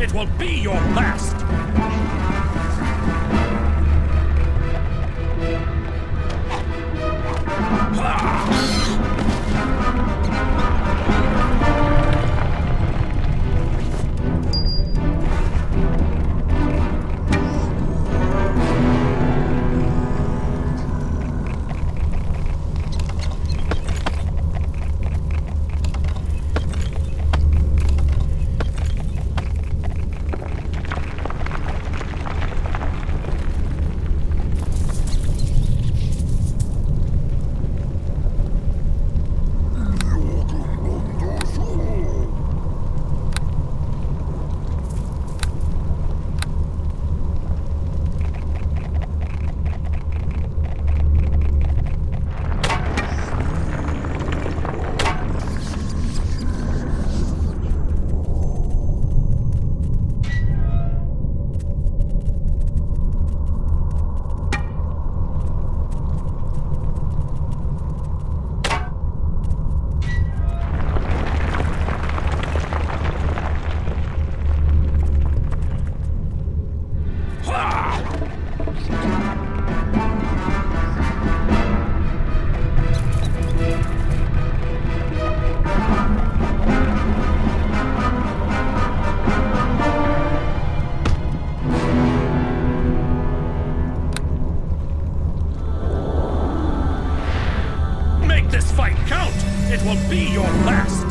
It will be your last! this fight count, it will be your last!